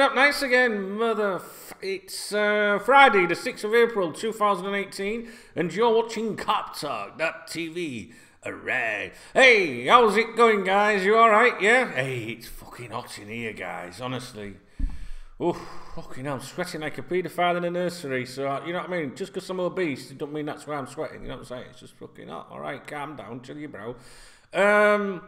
turn up nice again, mother. It's uh, Friday, the 6th of April 2018, and you're watching Kop Talk, TV. Hey, how's it going, guys? You alright, yeah? Hey, it's fucking hot in here, guys, honestly. Oh, fucking hell, I'm sweating like a paedophile in a nursery, so, uh, you know what I mean? Just because I'm obese, it don't mean that's why I'm sweating, you know what I'm saying? It's just fucking hot. Alright, calm down, chill your bro. Um,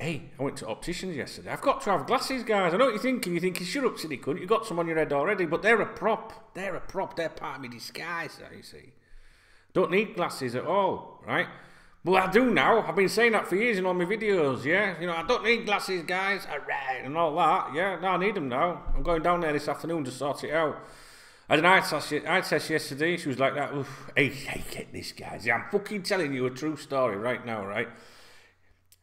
Hey, I went to opticians yesterday. I've got to have glasses, guys. I know what you're thinking. You're thinking, shut up, silly cunt. You've got some on your head already, but they're a prop. They're a prop. They're part of my disguise, you see. Don't need glasses at all, right? Well, I do now. I've been saying that for years in all my videos, yeah? You know, I don't need glasses, guys. All right, and all that. Yeah, no, I need them now. I'm going down there this afternoon to sort it out. I had an eye test, eye test yesterday. She was like that. Oof. Hey, hey, get this, guys. Yeah, I'm fucking telling you a true story right now, right?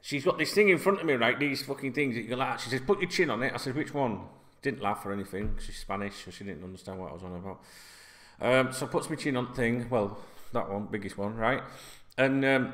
She's got this thing in front of me, right? These fucking things that you can like. She says, "Put your chin on it." I said, "Which one?" Didn't laugh or anything. She's Spanish, so she didn't understand what I was on about. Um, so puts my chin on thing. Well, that one, biggest one, right? And um,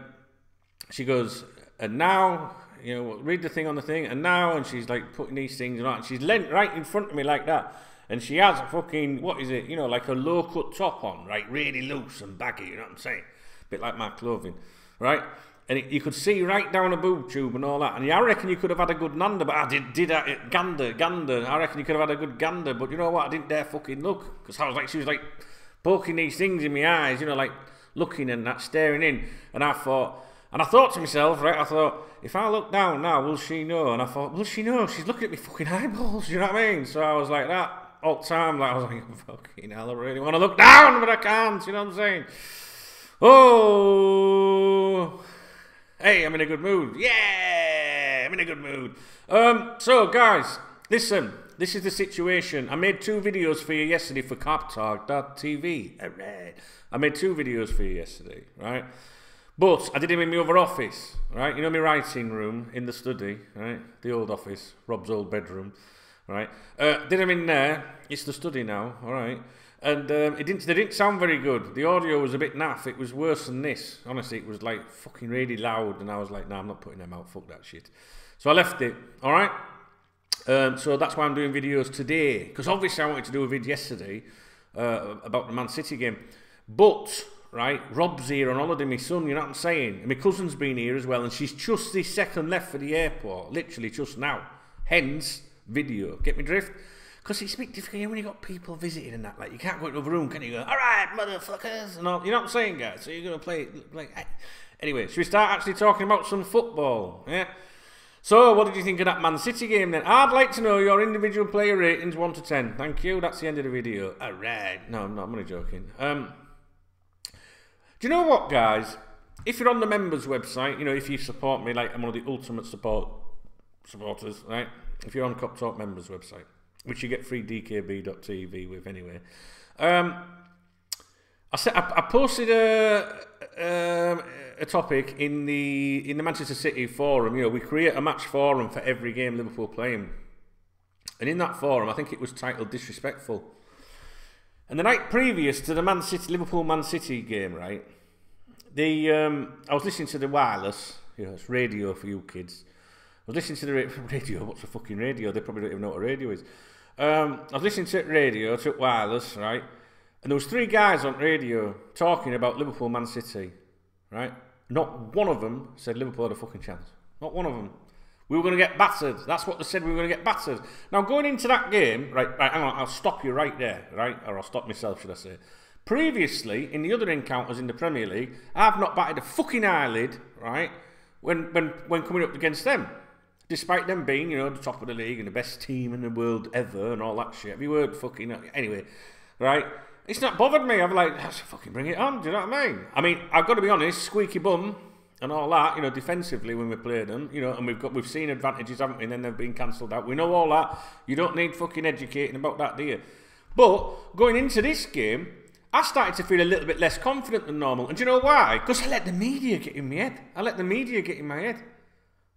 she goes, and now, you know, read the thing on the thing, and now, and she's like putting these things on, and she's leant right in front of me like that. And she has a fucking, what is it, you know, like a low cut top on, right? Really loose and baggy, you know what I'm saying? A bit like my clothing, right? And it, you could see right down a boob tube and all that. And I reckon you could have had a good nander, but I did, did I, gander, gander. I reckon you could have had a good gander, but you know what? I didn't dare fucking look because I was like, she was like poking these things in my eyes, you know, like looking and that, staring in. And I thought, and I thought to myself, right? I thought, if I look down now, will she know? And I thought, will she know? She's looking at me fucking eyeballs, you know what I mean? So I was like that all the time. Like I was like, fucking hell, I really want to look down, but I can't. You know what I'm saying? Oh. Hey, I'm in a good mood. Yeah, I'm in a good mood. Um, so, guys, listen. This is the situation. I made two videos for you yesterday for KopTalk.tv. Alright. I made two videos for you yesterday, right? But I did them in my other office, right? You know my writing room in the study, right? The old office, Rob's old bedroom, right? Uh, did them in there. It's the study now, all right? And um, it didn't. They didn't sound very good. The audio was a bit naff. It was worse than this. Honestly, it was like fucking really loud, and I was like, "No, nah, I'm not putting them out. Fuck that shit." So I left it. All right. Um, so that's why I'm doing videos today, because obviously I wanted to do a video yesterday uh, about the Man City game, but right, Rob's here on holiday, my son. You know what I'm saying? And my cousin's been here as well, and she's just this second left for the airport, literally just now. Hence, video. Get me drift? Because it's a bit difficult when you got people visiting and that. Like, you can't go into a room, can you? Go, all right, motherfuckers, and all. You know what I'm saying, guys? So you're gonna play like. Anyway, should we start actually talking about some football? Yeah. So, what did you think of that Man City game then? I'd like to know your individual player ratings, one to ten. Thank you. That's the end of the video. All right. No, I'm not. I'm only joking. Um. Do you know what, guys? If you're on the members website, you know, if you support me, like I'm one of the ultimate support supporters, right? If you're on Kop Talk members website which you get free DKB.TV with anyway. Um, I, said, I, posted a, um, a topic in the in the Manchester City forum. You know, we create a match forum for every game Liverpool playing, and in that forum, I think it was titled "Disrespectful." And the night previous to the Man City Liverpool Man City game, right? The um, I was listening to the wireless. You know, it's radio for you kids. I was listening to the radio. What's a fucking radio? They probably don't even know what a radio is. Um, I was listening to radio, to wireless, right? And there was three guys on radio talking about Liverpool, Man City, right? Not one of them said Liverpool had a fucking chance. Not one of them. We were going to get battered. That's what they said. We were going to get battered. Now going into that game, right? Right. Hang on. I'll stop you right there, right? Or I'll stop myself, should I say? Previously, in the other encounters in the Premier League, I've not batted a fucking eyelid, right? When when when coming up against them despite them being, you know, the top of the league and the best team in the world ever and all that shit. We weren't fucking anyway, right? It's not bothered me. I'm like, let's fucking bring it on. Do you know what I mean? I mean, I've got to be honest. Squeaky bum and all that, you know, defensively when we played them, you know, and we've got we've seen advantages, haven't we? And then they've been cancelled out. We know all that. You don't need fucking educating about that, do you? But going into this game, I started to feel a little bit less confident than normal. And do you know why? Because I let the media get in my head. I let the media get in my head.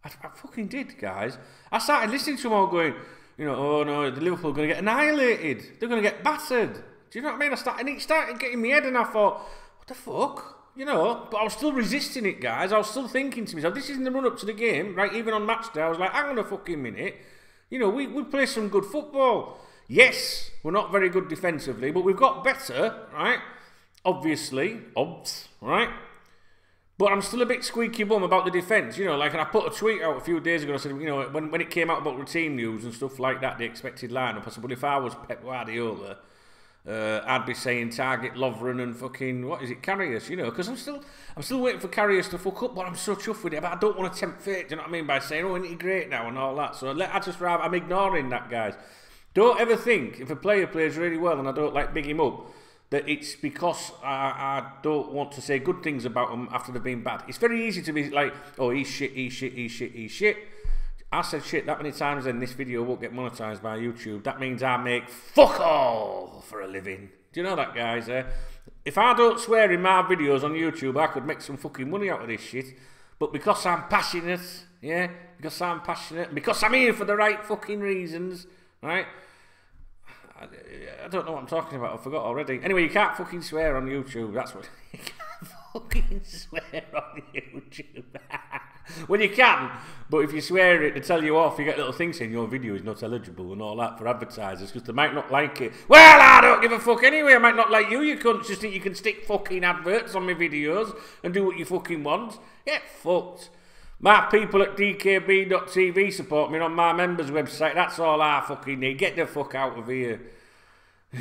I, I fucking did, guys. I started listening to them all going, you know, oh no, the Liverpool are going to get annihilated. They're going to get battered. Do you know what I mean? I started, and it started getting me head, and I thought, what the fuck? You know, but I was still resisting it, guys. I was still thinking to myself, this isn't the run up to the game, right? Even on match day, I was like, hang on a fucking minute. You know, we, we play some good football. Yes, we're not very good defensively, but we've got better, right? Obviously, obs, right? But I'm still a bit squeaky bum about the defence. You know, like, and I put a tweet out a few days ago. I said, you know, when, when it came out about team news and stuff like that, the expected lineup, I said, well, if I was Pep Guardiola, uh, I'd be saying target Lovren and fucking what is it, Karius, you know, because I'm still I'm still waiting for Karius to fuck up, but I'm so chuffed with it. But I don't want to tempt fate. Do you know what I mean by saying, oh, isn't he great now and all that? So I just rather I'm ignoring that, guys. Don't ever think if a player plays really well and I don't like big him up that it's because I, I don't want to say good things about them after they've been bad. It's very easy to be like, oh, he's shit, he's shit, he's shit, he's shit. I said shit that many times and this video won't get monetized by YouTube. That means I make fuck all for a living. Do you know that, guys? Eh? If I don't swear in my videos on YouTube, I could make some fucking money out of this shit. But because I'm passionate, yeah, because I'm passionate, because I'm here for the right fucking reasons, right? I, I don't know what I'm talking about. I forgot already. Anyway, you can't fucking swear on YouTube. That's what you can't fucking swear on YouTube. well, you can, but if you swear it to tell you off, you get little things saying your video is not eligible and all that for advertisers because they might not like it. Well, I don't give a fuck anyway. I might not like you. You can't just think you can stick fucking adverts on my videos and do what you fucking want. Get fucked. My people at DKB.TV support me on my members website. That's all I fucking need. Get the fuck out of here.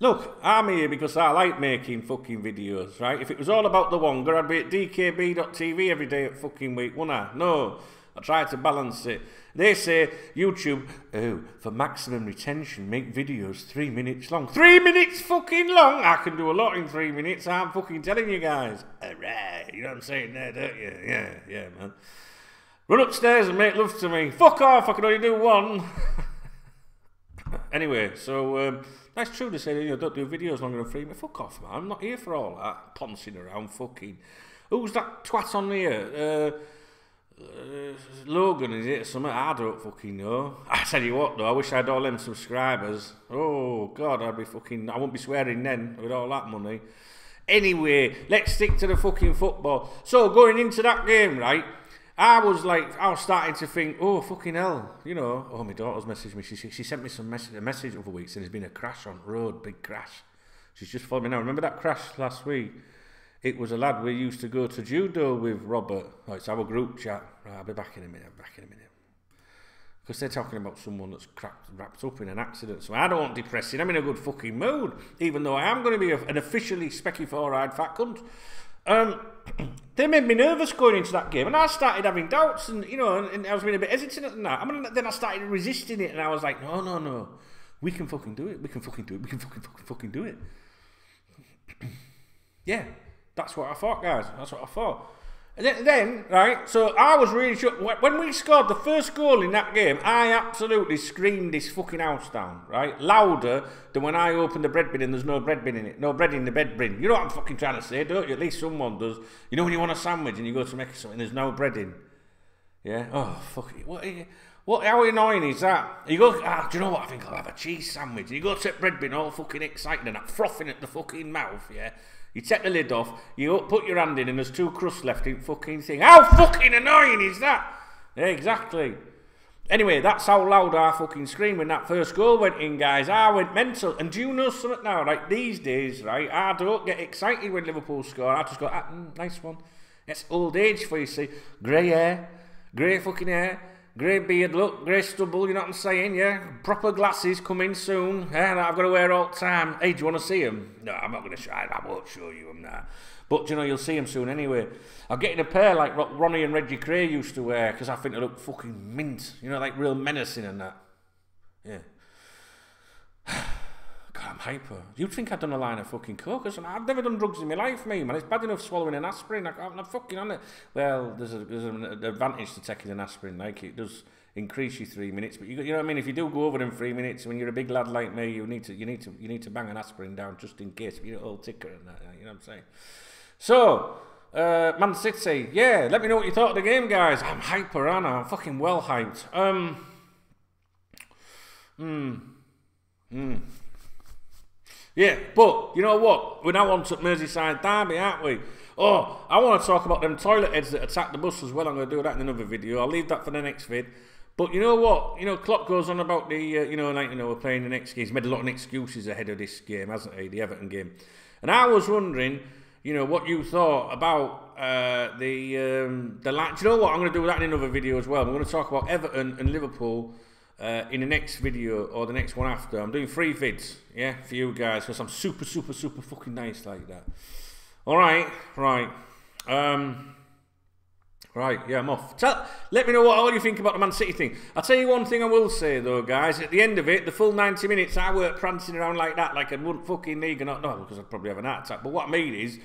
Look, I'm here because I like making fucking videos, right? If it was all about the Wonga, I'd be at DKB.TV every day at fucking week, wouldn't I? No, I try to balance it. They say, YouTube, oh, for maximum retention, make videos three minutes long. Three minutes fucking long? I can do a lot in three minutes, I'm fucking telling you guys. Alright, you know what I'm saying there, don't you? Yeah, yeah, man. Run upstairs and make love to me. Fuck off, I can only do one. anyway, so um, that's true to say, you know, don't do videos longer than three minutes. Fuck off, man. I'm not here for all that poncing around fucking. Who's that twat on here? Uh, uh, Logan, is it? Something I don't fucking know. I tell you what, though, I wish I had all them subscribers. Oh, God, I'd be fucking. I wouldn't be swearing then with all that money. Anyway, let's stick to the fucking football. So, going into that game, right? I was like, I was starting to think, oh, fucking hell. You know, oh, my daughter's messaged me. She, she sent me some message, a message over weeks and there's been a crash on road, big crash. She's just following me now. Remember that crash last week? It was a lad we used to go to judo with, Robert. Oh, it's our group chat. Right, I'll be back in a minute. Back in a minute. Because they're talking about someone that's cracked, wrapped up in an accident. So I don't want depressing. I'm in a good fucking mood, even though I am going to be a, an officially specky four-eyed fat cunt. Um, they made me nervous going into that game, and I started having doubts, and you know, and, and I was being a bit hesitant and that. I mean, then I started resisting it, and I was like, no, no, no, we can fucking do it. We can fucking do it. We can fucking fucking fucking do it. yeah. That's what I thought, guys. That's what I thought. And then, then, right, so I was really sure. When we scored the first goal in that game, I absolutely screamed this fucking house down, right? Louder than when I opened the bread bin and there's no bread bin in it. No bread in the bread bin. You know what I'm fucking trying to say, don't you? At least someone does. You know when you want a sandwich and you go to make something, there's no bread in. Yeah? Oh, fuck it. What, what, how annoying is that? You go, ah, do you know what? I think I'll have a cheese sandwich. And you go to bread bin all fucking excited and that frothing at the fucking mouth, yeah? You take the lid off, you put your hand in, and there's two crusts left in fucking thing. How fucking annoying is that? Yeah, exactly. Anyway, that's how loud I fucking screamed when that first goal went in, guys. I went mental. And do you know something now? Like these days, right? I don't get excited when Liverpool score. I just go, ah, mm, nice one. It's old age for you, see. Grey hair, grey fucking hair. Grey beard look, grey stubble, you know what I'm saying, yeah? Proper glasses coming soon, yeah, that I've got to wear all the time. Hey, do you want to see them? No, I'm not going to show I won't show you them now. But, you know, you'll see them soon anyway. I'm getting a pair like Ronnie and Reggie Kray used to wear because I think they look fucking mint. You know, like real menacing and that. Yeah. God, I'm hyper. You'd think I'd done a line of fucking coke. I've never done drugs in my life, me, man. It's bad enough swallowing an aspirin. I, I'm fucking on it. Well, there's, a, there's an advantage to taking an aspirin. Like, it does increase you three minutes. But you, you know what I mean? If you do go over in three minutes, when you're a big lad like me, you need to you need to you need to bang an aspirin down just in case. You know, old ticker and that. You know what I'm saying? So. Uh, Man City, yeah. Let me know what you thought of the game, guys. I'm hyper, aren't I? I'm fucking well hyped. Um, hmm, hmm. Yeah, but you know what? We're now on to Merseyside Derby, aren't we? Oh, I want to talk about them toilet heads that attacked the bus as well. I'm going to do that in another video. I'll leave that for the next vid. But you know what? You know, Klopp goes on about the, uh, you know, like, you know, we're playing the next game. He's made a lot of excuses ahead of this game, hasn't he? The Everton game. And I was wondering, you know, what you thought about uh, the, um, the, do you know what? I'm going to do that in another video as well. I'm going to talk about Everton and Liverpool uh, in the next video or the next one after. I'm doing three vids, yeah, for you guys because I'm super, super, super fucking nice like that. All right, right, um, right. Yeah, I'm off. Tell, let me know what all you think about the Man City thing. I'll tell you one thing I will say though, guys. At the end of it, the full 90 minutes, I weren't prancing around like that, like I wouldn't fucking need, not no, because I'd probably have an heart attack. But what I mean is.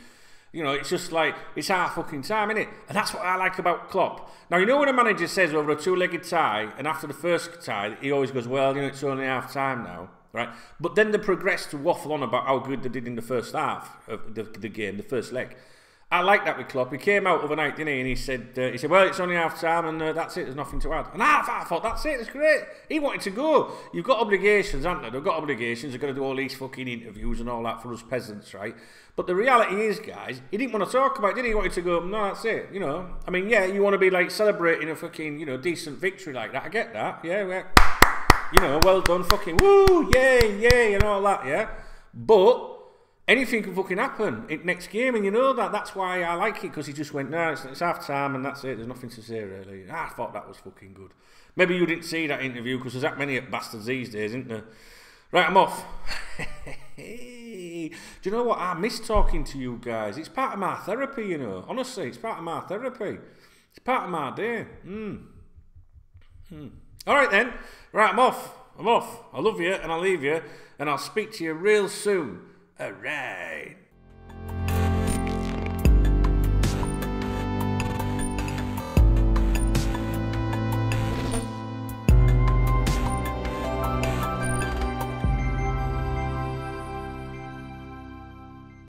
You know, it's just like, it's our fucking time, innit? And that's what I like about Klopp. Now, you know when a manager says over a two-legged tie, and after the first tie, he always goes, well, you know, it's only half time now, right? But then they progress to waffle on about how good they did in the first half of the, the game, the first leg. I like that with Klopp. He came out overnight, didn't he? And he said, uh, he said, well, it's only half time and uh, that's it. There's nothing to add. And I, I thought, that's it. That's great. He wanted to go. You've got obligations, haven't they? They've got obligations. They've got to do all these fucking interviews and all that for us peasants, right? But the reality is, guys, he didn't want to talk about it, did he? He wanted to go, no, that's it. You know, I mean, yeah, you want to be like celebrating a fucking, you know, decent victory like that. I get that. Yeah, yeah. You know, well done, fucking woo, yay, yay, and all that, yeah. But anything can fucking happen in next game, and you know that. That's why I like it because he just went, no, it's, it's half time, and that's it. There's nothing to say really. I thought that was fucking good. Maybe you didn't see that interview because there's that many bastards these days, isn't there? Right, I'm off. Do you know what? I miss talking to you guys. It's part of my therapy, you know. Honestly, it's part of my therapy. It's part of my day. Mm. Mm. All right then. Right, I'm off. I'm off. I love you and I'll leave you and I'll speak to you real soon. All right.